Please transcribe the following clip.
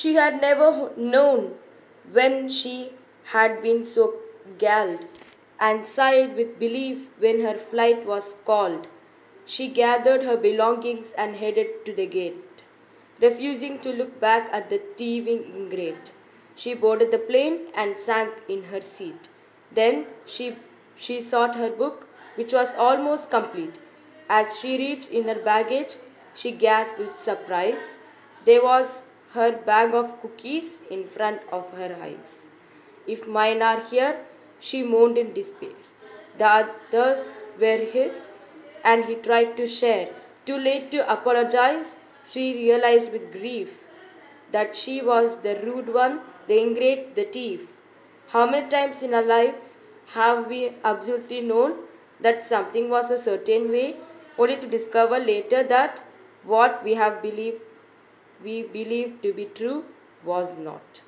She had never known when she had been so galled, and sighed with relief when her flight was called. She gathered her belongings and headed to the gate, refusing to look back at the teeming ingrate. She boarded the plane and sank in her seat. Then she, she sought her book, which was almost complete. As she reached in her baggage, she gasped with surprise. There was her bag of cookies in front of her eyes. If mine are here, she moaned in despair. The others were his, and he tried to share. Too late to apologize, she realized with grief that she was the rude one, the ingrate, the thief. How many times in our lives have we absolutely known that something was a certain way, only to discover later that what we have believed we believed to be true was not?